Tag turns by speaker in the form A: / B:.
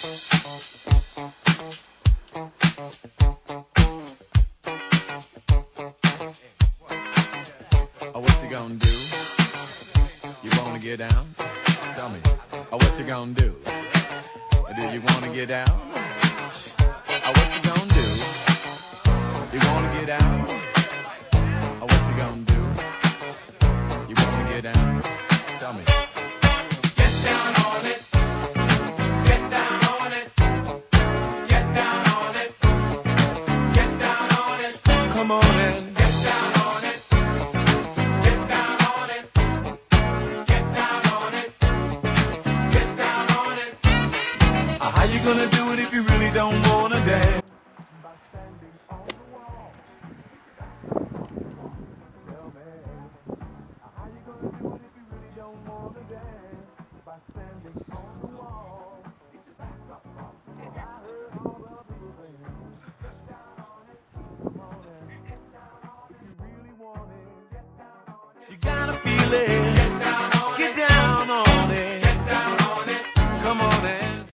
A: Oh, what you gonna do? You wanna get down? Tell me. Oh, what you gonna do? Do you wanna get down? Oh, what you gonna do? You wanna get down? You gonna do it if you really don't wanna dance? By standing on the wall. Hell man. How are you gonna do it if you really don't wanna death? By standing on the wall. Get down on it, keep the wallet. Get down on it. You really wanna get down on it. You gotta